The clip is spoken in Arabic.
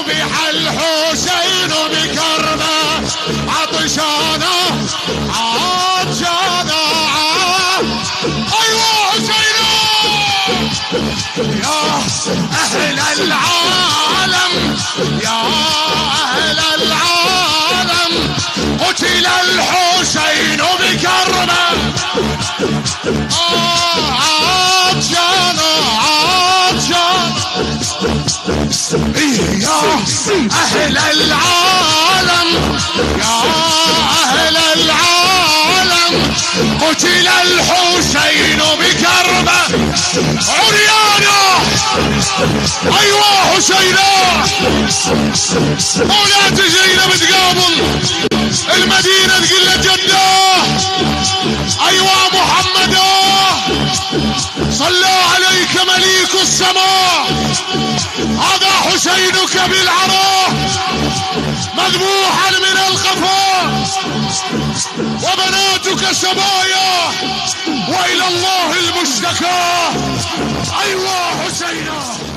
ذبح الحسين بكربة. عطشانه عطشانه أيوه حسين. يا أهل العالم. يا أهل العالم. قتل الحسين بكربة. يا أهل العالم يا أهل العالم قتل الحسين بكربه عريانه أيوه حسينا مولاة زينب تقابل المدينة تقول له جده أيوه محمد صلى عليك مليك السماء. هذا حسينك بالعراء مذبوحا من القفا وبناتك سبايا وإلى الله المشتكى. ايوا حسينا.